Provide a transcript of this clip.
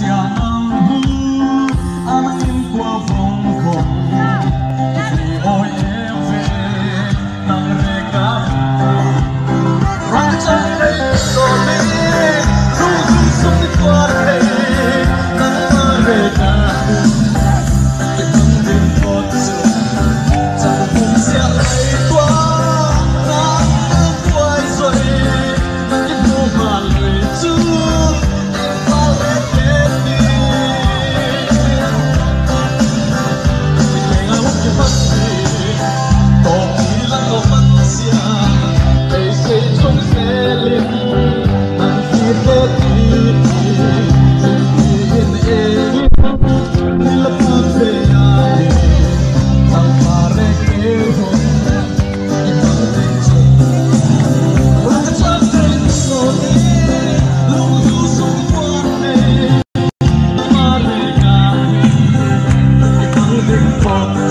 家。fall.